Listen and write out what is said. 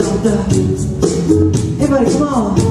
Everybody, come on.